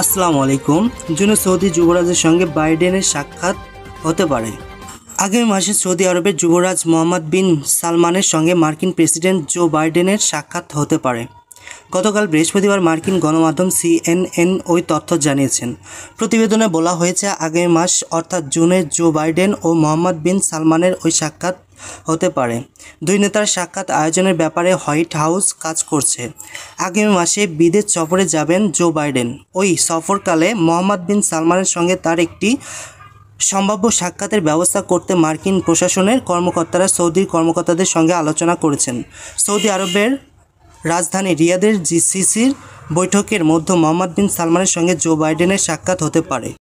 আসসালামু আলাইকুম। জুনে সৌদি যুবরাজের সঙ্গে বাইডেনের সাক্ষাৎ হতে পারে। আগামী মাসে সৌদি আরবের যুবরাজ মোহাম্মদ বিন সালমানের সঙ্গে মার্কিন প্রেসিডেন্ট জো বাইডেনের সাক্ষাৎ হতে পারে। গতকাল বৃহস্পতিবার মার্কিন গণমাধ্যম সিএনএন ওই তথ্য জানিয়েছেন। প্রতিবেদনে বলা হয়েছে, আগামী মাস অর্থাৎ জুনে জো বাইডেন ও মোহাম্মদ বিন সালমানের ওই সাক্ষাৎ হতে পারে। দুই নেতার সাক্ষাৎ আয়োজনের ব্যাপারে হোয়াইট হাউস কাজ করছে। আগামী মাসে বিদেশ সফরে যাবেন জো বাইডেন। ওই সফরকালে মোহাম্মদ বিন সালমানের সঙ্গে তার একটি সম্ভাব্য সাক্ষাতের ব্যবস্থা করতে মার্কিন প্রশাসনের কর্মকর্তারা সৌদির কর্মকর্তাদের সঙ্গে আলোচনা করেছেন। সৌদি আরবের রাজধানী রিয়াদের জিসিসির বৈঠকের মধ্যে মোহাম্মদ বিন সালমানের সঙ্গে জো বাইডেনের সাক্ষাৎ হতে পারে।